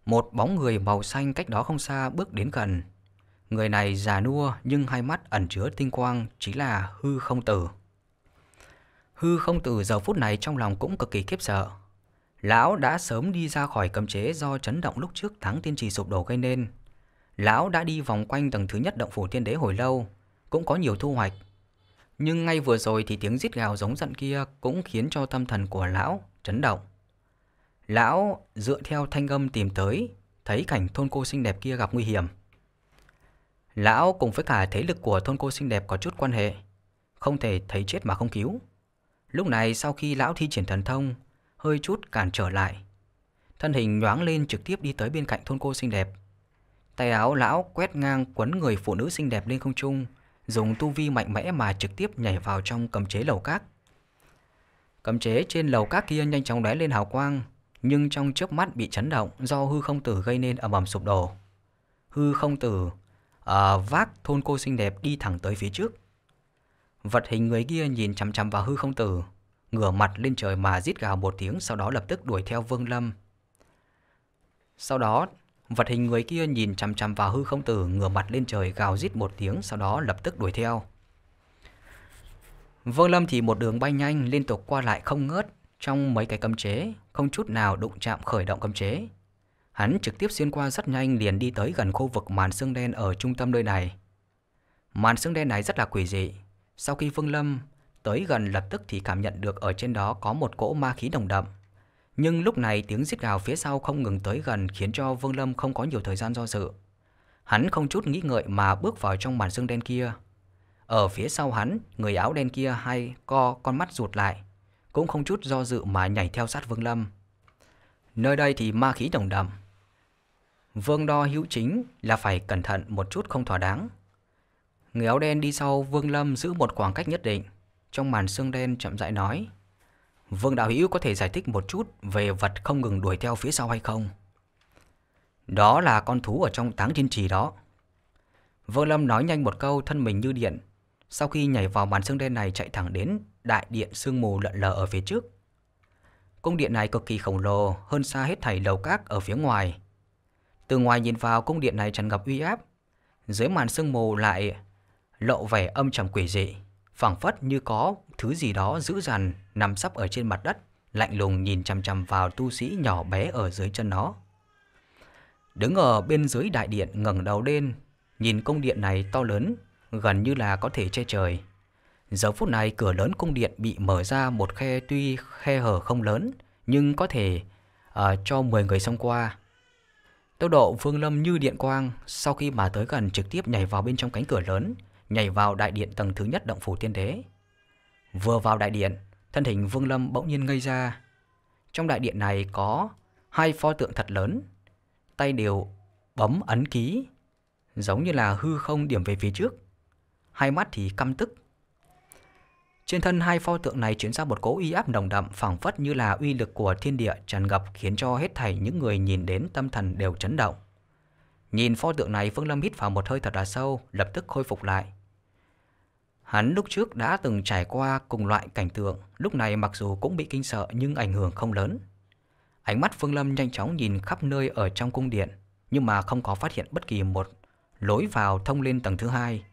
Một bóng người màu xanh cách đó không xa bước đến gần. Người này già nua nhưng hai mắt ẩn chứa tinh quang chính là hư không tử. Hư không tử giờ phút này trong lòng cũng cực kỳ khiếp sợ. Lão đã sớm đi ra khỏi cấm chế do chấn động lúc trước thắng tiên trì sụp đổ gây nên. Lão đã đi vòng quanh tầng thứ nhất động phủ tiên đế hồi lâu, cũng có nhiều thu hoạch. Nhưng ngay vừa rồi thì tiếng giết gào giống giận kia cũng khiến cho tâm thần của lão chấn động. Lão dựa theo thanh âm tìm tới, thấy cảnh thôn cô xinh đẹp kia gặp nguy hiểm. Lão cùng với cả thế lực của thôn cô xinh đẹp có chút quan hệ, không thể thấy chết mà không cứu. Lúc này sau khi lão thi triển thần thông, hơi chút cản trở lại. Thân hình nhoáng lên trực tiếp đi tới bên cạnh thôn cô xinh đẹp. Tay áo lão quét ngang quấn người phụ nữ xinh đẹp lên không trung, dùng tu vi mạnh mẽ mà trực tiếp nhảy vào trong cấm chế lầu các. Cấm chế trên lầu các kia nhanh chóng lóe lên hào quang, nhưng trong chớp mắt bị chấn động do hư không tử gây nên ầm ầm sụp đổ. Hư không tử à, vác thôn cô xinh đẹp đi thẳng tới phía trước. Vật hình người kia nhìn chằm chằm vào hư không tử, ngửa mặt lên trời mà rít gào một tiếng sau đó lập tức đuổi theo Vương Lâm. Sau đó, vật hình người kia nhìn chằm chằm vào hư không tử, ngửa mặt lên trời gào rít một tiếng sau đó lập tức đuổi theo. Vương Lâm thì một đường bay nhanh liên tục qua lại không ngớt trong mấy cái cấm chế, không chút nào đụng chạm khởi động cấm chế. Hắn trực tiếp xuyên qua rất nhanh liền đi tới gần khu vực màn xương đen ở trung tâm nơi này. Màn xương đen này rất là quỷ dị. Sau khi Vương Lâm tới gần lập tức thì cảm nhận được ở trên đó có một cỗ ma khí đồng đậm. Nhưng lúc này tiếng giết gào phía sau không ngừng tới gần khiến cho Vương Lâm không có nhiều thời gian do dự. Hắn không chút nghĩ ngợi mà bước vào trong màn xương đen kia. Ở phía sau hắn, người áo đen kia hay co con mắt rụt lại, cũng không chút do dự mà nhảy theo sát Vương Lâm. Nơi đây thì ma khí đồng đậm. Vương đo hữu chính là phải cẩn thận một chút không thỏa đáng. Người áo đen đi sau Vương Lâm giữ một khoảng cách nhất định. Trong màn xương đen chậm rãi nói. Vương Đạo Hữu có thể giải thích một chút về vật không ngừng đuổi theo phía sau hay không? Đó là con thú ở trong táng thiên trì đó. Vương Lâm nói nhanh một câu thân mình như điện. Sau khi nhảy vào màn xương đen này chạy thẳng đến đại điện sương mù lợn lờ ở phía trước. Cung điện này cực kỳ khổng lồ, hơn xa hết thảy lầu các ở phía ngoài. Từ ngoài nhìn vào cung điện này tràn ngập uy áp, dưới màn sương mù lại lộ vẻ âm trầm quỷ dị, phảng phất như có thứ gì đó dữ dằn nằm sắp ở trên mặt đất, lạnh lùng nhìn chằm chằm vào tu sĩ nhỏ bé ở dưới chân nó. Đứng ở bên dưới đại điện ngẩng đầu lên, nhìn cung điện này to lớn, gần như là có thể che trời. Giờ phút này cửa lớn cung điện bị mở ra một khe tuy khe hở không lớn, nhưng có thể uh, cho 10 người xông qua. Tốc độ Vương Lâm như điện quang, sau khi mà tới gần trực tiếp nhảy vào bên trong cánh cửa lớn, nhảy vào đại điện tầng thứ nhất động phủ tiên đế. Vừa vào đại điện, thân hình Vương Lâm bỗng nhiên ngây ra. Trong đại điện này có hai pho tượng thật lớn, tay đều bấm ấn ký, giống như là hư không điểm về phía trước. Hai mắt thì căm tức, trên thân hai pho tượng này chuyển ra một cỗ uy áp nồng đậm phảng phất như là uy lực của thiên địa tràn ngập khiến cho hết thảy những người nhìn đến tâm thần đều chấn động. Nhìn pho tượng này Phương Lâm hít vào một hơi thật là sâu, lập tức khôi phục lại. Hắn lúc trước đã từng trải qua cùng loại cảnh tượng, lúc này mặc dù cũng bị kinh sợ nhưng ảnh hưởng không lớn. Ánh mắt Phương Lâm nhanh chóng nhìn khắp nơi ở trong cung điện, nhưng mà không có phát hiện bất kỳ một lối vào thông lên tầng thứ hai.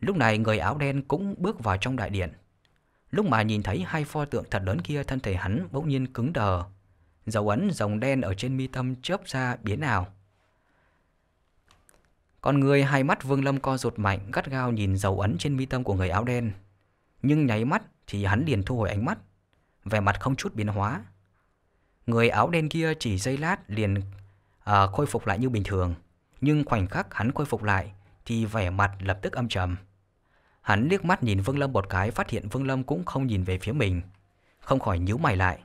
Lúc này người áo đen cũng bước vào trong đại điện. Lúc mà nhìn thấy hai pho tượng thật lớn kia thân thể hắn bỗng nhiên cứng đờ. Dấu ấn rồng đen ở trên mi tâm chớp ra biến ảo. Con người hai mắt Vương Lâm co rụt mạnh gắt gao nhìn dấu ấn trên mi tâm của người áo đen. Nhưng nháy mắt thì hắn liền thu hồi ánh mắt, vẻ mặt không chút biến hóa. Người áo đen kia chỉ giây lát liền à, khôi phục lại như bình thường, nhưng khoảnh khắc hắn khôi phục lại thì vẻ mặt lập tức âm trầm. Hắn liếc mắt nhìn Vương Lâm một cái phát hiện Vương Lâm cũng không nhìn về phía mình, không khỏi nhíu mày lại.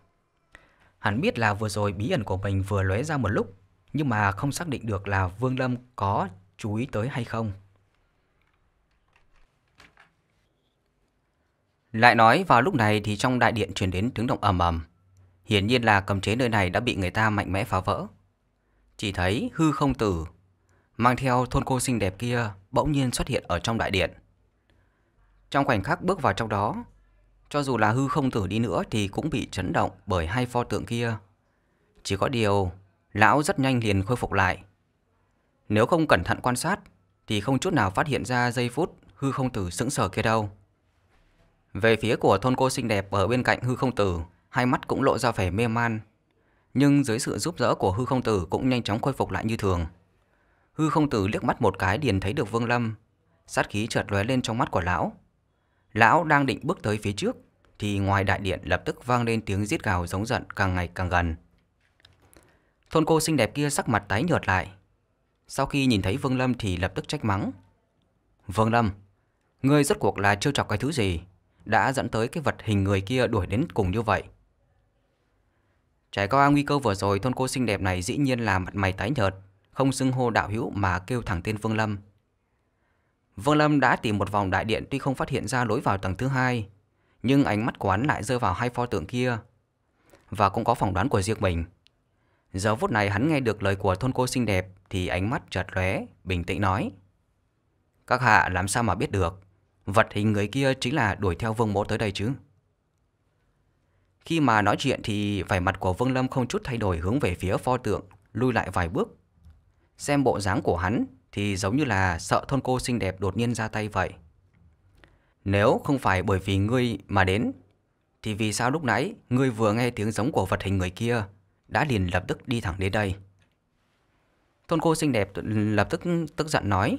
Hắn biết là vừa rồi bí ẩn của mình vừa lóe ra một lúc, nhưng mà không xác định được là Vương Lâm có chú ý tới hay không. Lại nói vào lúc này thì trong đại điện truyền đến tiếng động ầm ầm. Hiển nhiên là cầm chế nơi này đã bị người ta mạnh mẽ phá vỡ. Chỉ thấy hư không tử mang theo thôn cô xinh đẹp kia bỗng nhiên xuất hiện ở trong đại điện. Trong khoảnh khắc bước vào trong đó, cho dù là hư không tử đi nữa thì cũng bị chấn động bởi hai pho tượng kia. Chỉ có điều, lão rất nhanh liền khôi phục lại. Nếu không cẩn thận quan sát thì không chút nào phát hiện ra giây phút hư không tử sững sờ kia đâu. Về phía của thôn cô xinh đẹp ở bên cạnh hư không tử, hai mắt cũng lộ ra vẻ mê man. Nhưng dưới sự giúp đỡ của hư không tử cũng nhanh chóng khôi phục lại như thường. Hư không tử liếc mắt một cái liền thấy được Vương Lâm. Sát khí chợt lóe lên trong mắt của lão. Lão đang định bước tới phía trước thì ngoài đại điện lập tức vang lên tiếng giết gào giống giận càng ngày càng gần. Thôn cô xinh đẹp kia sắc mặt tái nhợt lại. Sau khi nhìn thấy Vương Lâm thì lập tức trách mắng. Vương Lâm, ngươi rốt cuộc là trêu chọc cái thứ gì? Đã dẫn tới cái vật hình người kia đuổi đến cùng như vậy. Trải qua nguy cơ vừa rồi thôn cô xinh đẹp này dĩ nhiên là mặt mày tái nhợt, không xưng hô đạo hữu mà kêu thẳng tên Vương Lâm. Vương Lâm đã tìm một vòng đại điện tuy không phát hiện ra lối vào tầng thứ hai, nhưng ánh mắt của hắn lại rơi vào hai pho tượng kia và cũng có phỏng đoán của riêng mình. Giờ phút này hắn nghe được lời của thôn cô xinh đẹp thì ánh mắt chợt lóe, bình tĩnh nói: "Các hạ làm sao mà biết được, vật hình người kia chính là đuổi theo Vương Mộ tới đây chứ?" Khi mà nói chuyện thì vẻ mặt của Vương Lâm không chút thay đổi hướng về phía pho tượng, lui lại vài bước. Xem bộ dáng của hắn thì giống như là sợ thôn cô xinh đẹp đột nhiên ra tay vậy. Nếu không phải bởi vì ngươi mà đến, thì vì sao lúc nãy ngươi vừa nghe tiếng giống của vật hình người kia đã liền lập tức đi thẳng đến đây? Thôn cô xinh đẹp lập tức tức giận nói.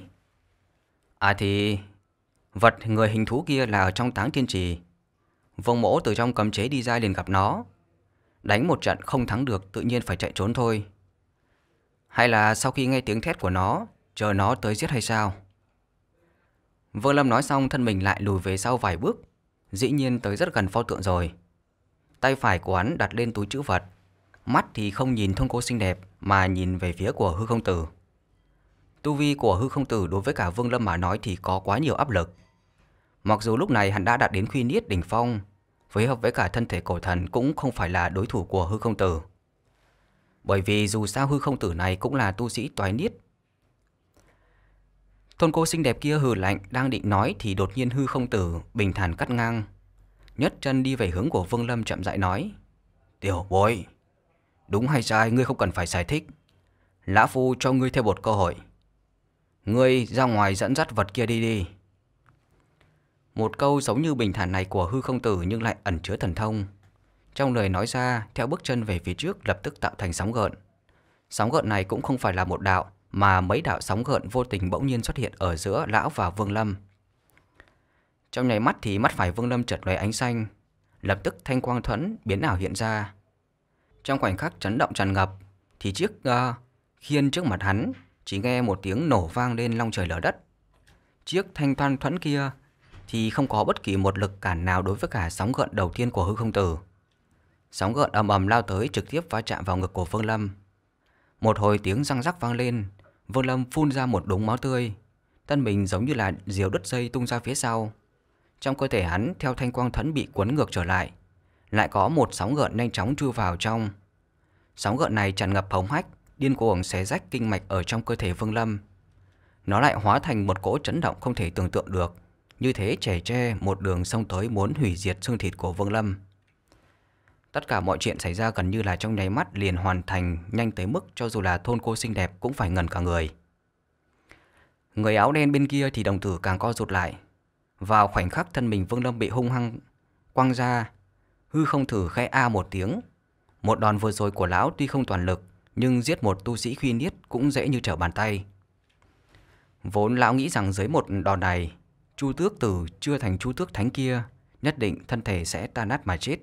À thì vật người hình thú kia là ở trong táng thiên trì. Vông mỗ từ trong cấm chế đi ra liền gặp nó. Đánh một trận không thắng được tự nhiên phải chạy trốn thôi. Hay là sau khi nghe tiếng thét của nó, chờ nó tới giết hay sao? Vương Lâm nói xong thân mình lại lùi về sau vài bước, dĩ nhiên tới rất gần pho tượng rồi. Tay phải của hắn đặt lên túi chữ vật, mắt thì không nhìn thông cô xinh đẹp mà nhìn về phía của hư không tử. Tu vi của hư không tử đối với cả Vương Lâm mà nói thì có quá nhiều áp lực. Mặc dù lúc này hắn đã đạt đến khuy niết đỉnh phong, phối hợp với cả thân thể cổ thần cũng không phải là đối thủ của hư không tử. Bởi vì dù sao hư không tử này cũng là tu sĩ toái niết. Thôn cô xinh đẹp kia hừ lạnh đang định nói thì đột nhiên hư không tử bình thản cắt ngang. Nhất chân đi về hướng của Vương Lâm chậm rãi nói. Tiểu bối, đúng hay sai ngươi không cần phải giải thích. Lã Phu cho ngươi thêm một cơ hội. Ngươi ra ngoài dẫn dắt vật kia đi đi. Một câu giống như bình thản này của hư không tử nhưng lại ẩn chứa thần thông. Trong lời nói ra, theo bước chân về phía trước lập tức tạo thành sóng gợn. Sóng gợn này cũng không phải là một đạo, mà mấy đạo sóng gợn vô tình bỗng nhiên xuất hiện ở giữa lão và Vương Lâm. Trong nháy mắt thì mắt phải Vương Lâm chợt lóe ánh xanh, lập tức thanh quang thuẫn biến ảo hiện ra. Trong khoảnh khắc chấn động tràn ngập, thì chiếc uh, khiên trước mặt hắn chỉ nghe một tiếng nổ vang lên long trời lở đất. Chiếc thanh toan thuẫn kia thì không có bất kỳ một lực cản nào đối với cả sóng gợn đầu tiên của hư không tử. Sóng gợn ầm ầm lao tới trực tiếp va chạm vào ngực của Vương Lâm. Một hồi tiếng răng rắc vang lên, Vương Lâm phun ra một đống máu tươi, thân mình giống như là diều đứt dây tung ra phía sau. Trong cơ thể hắn theo thanh quang thấn bị cuốn ngược trở lại, lại có một sóng gợn nhanh chóng chui vào trong. Sóng gợn này tràn ngập hống hách, điên cuồng xé rách kinh mạch ở trong cơ thể Vương Lâm. Nó lại hóa thành một cỗ chấn động không thể tưởng tượng được, như thế trẻ tre một đường sông tới muốn hủy diệt xương thịt của Vương Lâm. Tất cả mọi chuyện xảy ra gần như là trong nháy mắt liền hoàn thành nhanh tới mức cho dù là thôn cô xinh đẹp cũng phải ngẩn cả người. Người áo đen bên kia thì đồng tử càng co rụt lại. Vào khoảnh khắc thân mình Vương Lâm bị hung hăng quăng ra, hư không thử khẽ a một tiếng. Một đòn vừa rồi của lão tuy không toàn lực, nhưng giết một tu sĩ khuy niết cũng dễ như trở bàn tay. Vốn lão nghĩ rằng dưới một đòn này, Chu Tước Tử chưa thành Chu Tước Thánh kia, nhất định thân thể sẽ tan nát mà chết.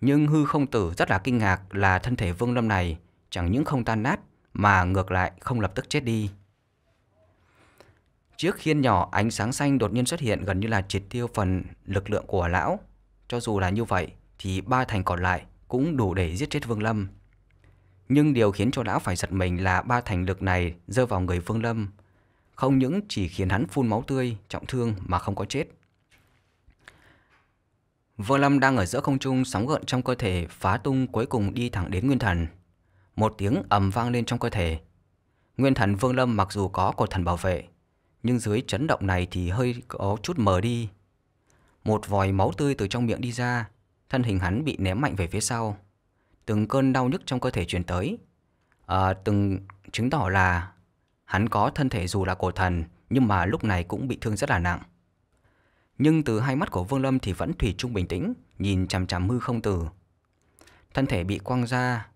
Nhưng hư không tử rất là kinh ngạc là thân thể Vương Lâm này chẳng những không tan nát mà ngược lại không lập tức chết đi. Chiếc khiên nhỏ ánh sáng xanh đột nhiên xuất hiện gần như là triệt tiêu phần lực lượng của lão. Cho dù là như vậy thì ba thành còn lại cũng đủ để giết chết Vương Lâm. Nhưng điều khiến cho lão phải giật mình là ba thành lực này rơi vào người Vương Lâm. Không những chỉ khiến hắn phun máu tươi, trọng thương mà không có chết. Vương Lâm đang ở giữa không trung sóng gợn trong cơ thể phá tung cuối cùng đi thẳng đến Nguyên Thần. Một tiếng ầm vang lên trong cơ thể. Nguyên Thần Vương Lâm mặc dù có cột thần bảo vệ, nhưng dưới chấn động này thì hơi có chút mờ đi. Một vòi máu tươi từ trong miệng đi ra, thân hình hắn bị ném mạnh về phía sau. Từng cơn đau nhức trong cơ thể truyền tới, à, từng chứng tỏ là hắn có thân thể dù là cổ thần nhưng mà lúc này cũng bị thương rất là nặng. Nhưng từ hai mắt của Vương Lâm thì vẫn thủy chung bình tĩnh, nhìn chằm chằm hư không tử. Thân thể bị quăng ra,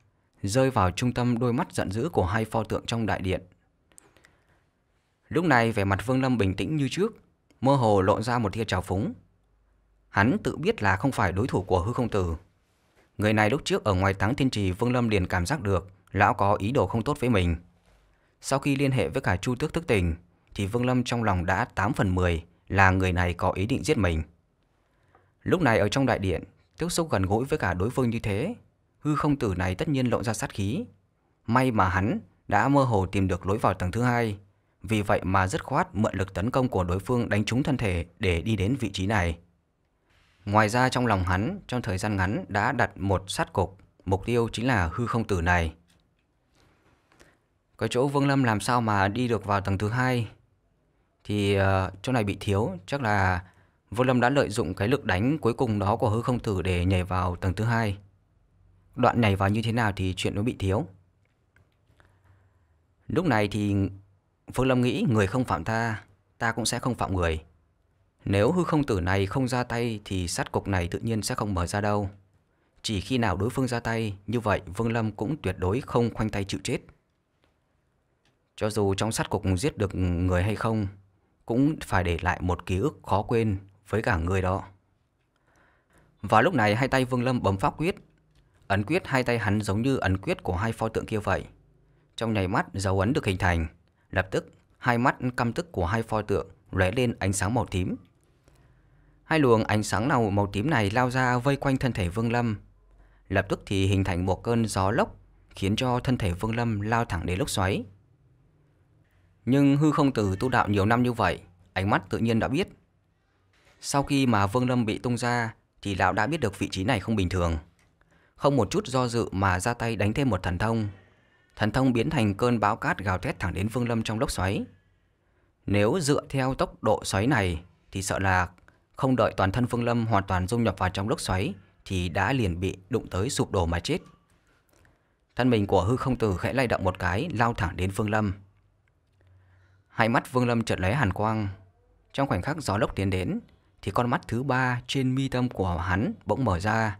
rơi vào trung tâm đôi mắt giận dữ của hai pho tượng trong đại điện. Lúc này vẻ mặt Vương Lâm bình tĩnh như trước, mơ hồ lộ ra một tia trào phúng. Hắn tự biết là không phải đối thủ của hư không tử. Người này lúc trước ở ngoài táng thiên trì Vương Lâm liền cảm giác được lão có ý đồ không tốt với mình. Sau khi liên hệ với cả Chu Tước thức tình, thì Vương Lâm trong lòng đã 8 phần 10 là người này có ý định giết mình. Lúc này ở trong đại điện, tiếp xúc gần gũi với cả đối phương như thế, hư không tử này tất nhiên lộ ra sát khí. May mà hắn đã mơ hồ tìm được lối vào tầng thứ hai, vì vậy mà dứt khoát mượn lực tấn công của đối phương đánh trúng thân thể để đi đến vị trí này. Ngoài ra trong lòng hắn trong thời gian ngắn đã đặt một sát cục, mục tiêu chính là hư không tử này. Cái chỗ Vương Lâm làm sao mà đi được vào tầng thứ hai thì uh, chỗ này bị thiếu, chắc là Vương Lâm đã lợi dụng cái lực đánh cuối cùng đó của hư không tử để nhảy vào tầng thứ hai. Đoạn nhảy vào như thế nào thì chuyện nó bị thiếu. Lúc này thì Vương Lâm nghĩ người không phạm ta, ta cũng sẽ không phạm người. Nếu hư không tử này không ra tay thì sát cục này tự nhiên sẽ không mở ra đâu. Chỉ khi nào đối phương ra tay, như vậy Vương Lâm cũng tuyệt đối không khoanh tay chịu chết. Cho dù trong sát cục giết được người hay không, cũng phải để lại một ký ức khó quên với cả người đó. Và lúc này hai tay Vương Lâm bấm pháp quyết. Ấn quyết hai tay hắn giống như ấn quyết của hai pho tượng kia vậy. Trong nháy mắt dấu ấn được hình thành, lập tức hai mắt căm tức của hai pho tượng lóe lên ánh sáng màu tím. Hai luồng ánh sáng nào màu tím này lao ra vây quanh thân thể Vương Lâm. Lập tức thì hình thành một cơn gió lốc, khiến cho thân thể Vương Lâm lao thẳng đến lốc xoáy. Nhưng hư không tử tu đạo nhiều năm như vậy, ánh mắt tự nhiên đã biết. Sau khi mà Vương Lâm bị tung ra, thì lão đã biết được vị trí này không bình thường. Không một chút do dự mà ra tay đánh thêm một thần thông. Thần thông biến thành cơn bão cát gào thét thẳng đến Vương Lâm trong lốc xoáy. Nếu dựa theo tốc độ xoáy này, thì sợ là không đợi toàn thân Vương Lâm hoàn toàn dung nhập vào trong lốc xoáy, thì đã liền bị đụng tới sụp đổ mà chết. Thân mình của hư không tử khẽ lay động một cái, lao thẳng đến Vương Lâm. Hai mắt Vương Lâm chợt lóe hàn quang. Trong khoảnh khắc gió lốc tiến đến, thì con mắt thứ ba trên mi tâm của hắn bỗng mở ra.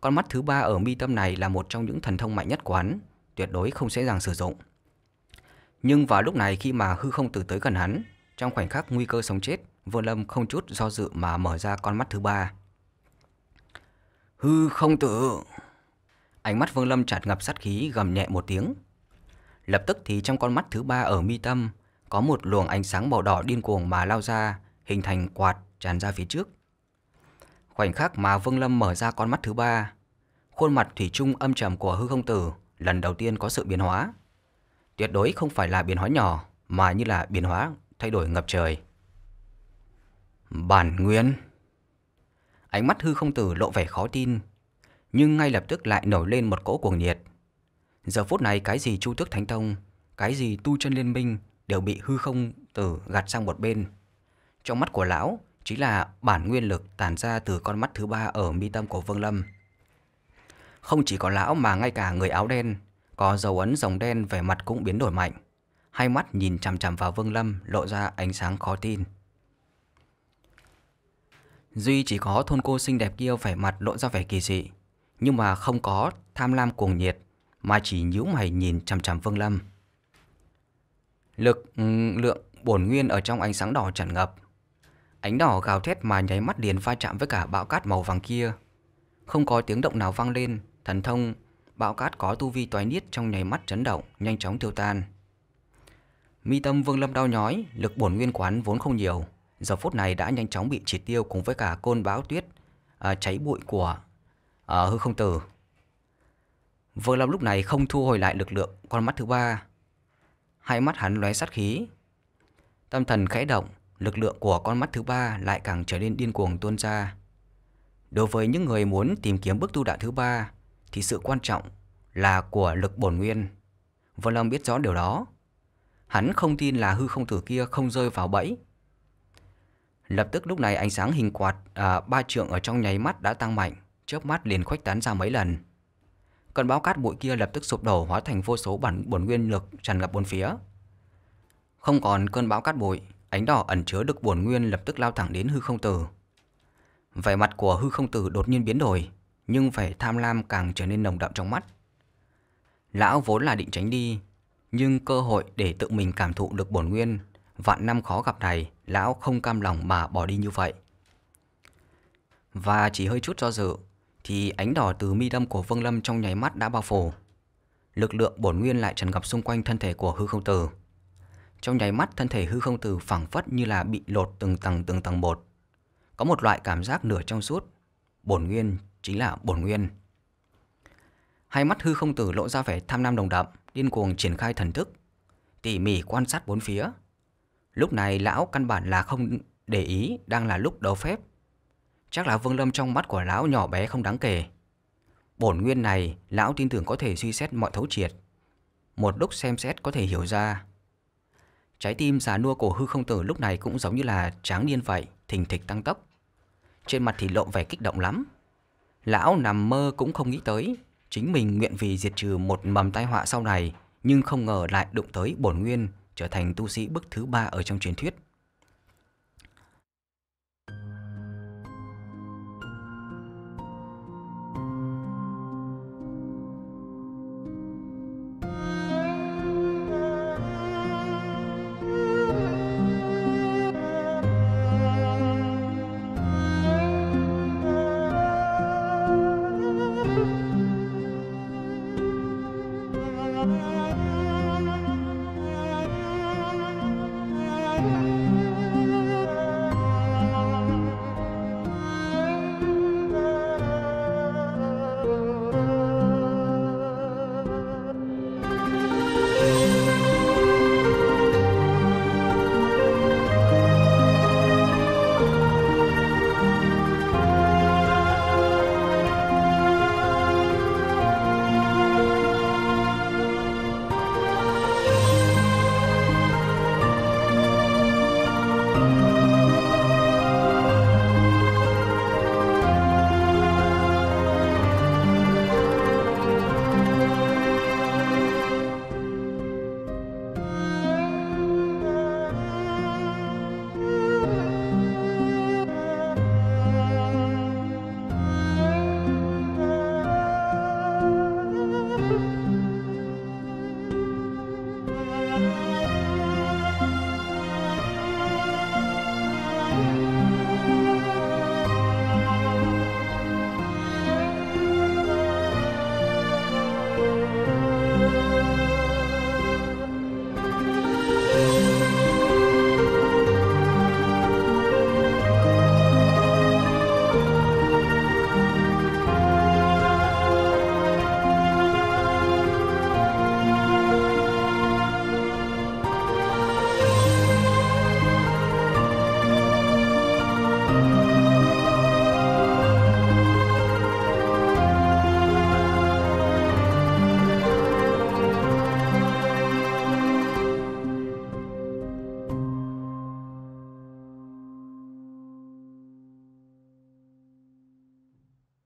Con mắt thứ ba ở mi tâm này là một trong những thần thông mạnh nhất của hắn, tuyệt đối không dễ dàng sử dụng. Nhưng vào lúc này khi mà hư không tử tới gần hắn, trong khoảnh khắc nguy cơ sống chết, Vương Lâm không chút do dự mà mở ra con mắt thứ ba. Hư không tử! Ánh mắt Vương Lâm chặt ngập sát khí gầm nhẹ một tiếng. Lập tức thì trong con mắt thứ ba ở mi tâm có một luồng ánh sáng màu đỏ điên cuồng mà lao ra, hình thành quạt tràn ra phía trước. Khoảnh khắc mà Vương Lâm mở ra con mắt thứ ba, khuôn mặt thủy chung âm trầm của hư không tử lần đầu tiên có sự biến hóa. Tuyệt đối không phải là biến hóa nhỏ, mà như là biến hóa thay đổi ngập trời. Bản nguyên Ánh mắt hư không tử lộ vẻ khó tin, nhưng ngay lập tức lại nổi lên một cỗ cuồng nhiệt. Giờ phút này cái gì Chu Tước Thánh Tông, cái gì Tu Chân Liên Minh đều bị hư không tử gạt sang một bên. Trong mắt của lão chính là bản nguyên lực tản ra từ con mắt thứ ba ở mi tâm của Vương Lâm. Không chỉ có lão mà ngay cả người áo đen, có dấu ấn rồng đen về mặt cũng biến đổi mạnh. Hai mắt nhìn chằm chằm vào Vương Lâm lộ ra ánh sáng khó tin. Duy chỉ có thôn cô xinh đẹp kia vẻ mặt lộ ra vẻ kỳ dị, nhưng mà không có tham lam cuồng nhiệt, mà chỉ nhíu mày nhìn chằm chằm Vương Lâm. Lực ừ, lượng bổn nguyên ở trong ánh sáng đỏ tràn ngập. Ánh đỏ gào thét mà nháy mắt liền va chạm với cả bão cát màu vàng kia. Không có tiếng động nào vang lên, thần thông bão cát có tu vi toái niết trong nháy mắt chấn động, nhanh chóng tiêu tan. Mi tâm Vương Lâm đau nhói, lực bổn nguyên quán vốn không nhiều, giờ phút này đã nhanh chóng bị triệt tiêu cùng với cả côn bão tuyết à, cháy bụi của à, hư không tử. Vương Lâm lúc này không thu hồi lại lực lượng con mắt thứ ba. Hai mắt hắn lóe sát khí. Tâm thần khẽ động, lực lượng của con mắt thứ ba lại càng trở nên điên cuồng tuôn ra. Đối với những người muốn tìm kiếm bước tu đạo thứ ba thì sự quan trọng là của lực bổn nguyên. Vân Lâm biết rõ điều đó. Hắn không tin là hư không tử kia không rơi vào bẫy Lập tức lúc này ánh sáng hình quạt à, ba trượng ở trong nháy mắt đã tăng mạnh, chớp mắt liền khuếch tán ra mấy lần. Cơn bão cát bụi kia lập tức sụp đổ hóa thành vô số bản bổn nguyên lực tràn ngập bốn phía. Không còn cơn bão cát bụi, ánh đỏ ẩn chứa được bổn nguyên lập tức lao thẳng đến hư không tử. Vẻ mặt của hư không tử đột nhiên biến đổi, nhưng vẻ tham lam càng trở nên nồng đậm trong mắt. Lão vốn là định tránh đi, nhưng cơ hội để tự mình cảm thụ được bổn nguyên Vạn năm khó gặp này, lão không cam lòng mà bỏ đi như vậy. Và chỉ hơi chút do dự, thì ánh đỏ từ mi tâm của Vương Lâm trong nháy mắt đã bao phủ. Lực lượng bổn nguyên lại tràn ngập xung quanh thân thể của hư không tử. Trong nháy mắt thân thể hư không tử phẳng phất như là bị lột từng tầng từng tầng bột. Có một loại cảm giác nửa trong suốt. Bổn nguyên chính là bổn nguyên. Hai mắt hư không tử lộ ra vẻ tham lam đồng đậm, điên cuồng triển khai thần thức, tỉ mỉ quan sát bốn phía, Lúc này lão căn bản là không để ý đang là lúc đấu phép. Chắc là vương lâm trong mắt của lão nhỏ bé không đáng kể. Bổn nguyên này lão tin tưởng có thể suy xét mọi thấu triệt. Một lúc xem xét có thể hiểu ra. Trái tim già nua của hư không tử lúc này cũng giống như là tráng niên vậy, thình thịch tăng tốc. Trên mặt thì lộ vẻ kích động lắm. Lão nằm mơ cũng không nghĩ tới, chính mình nguyện vì diệt trừ một mầm tai họa sau này, nhưng không ngờ lại đụng tới bổn nguyên trở thành tu sĩ bức thứ ba ở trong truyền thuyết.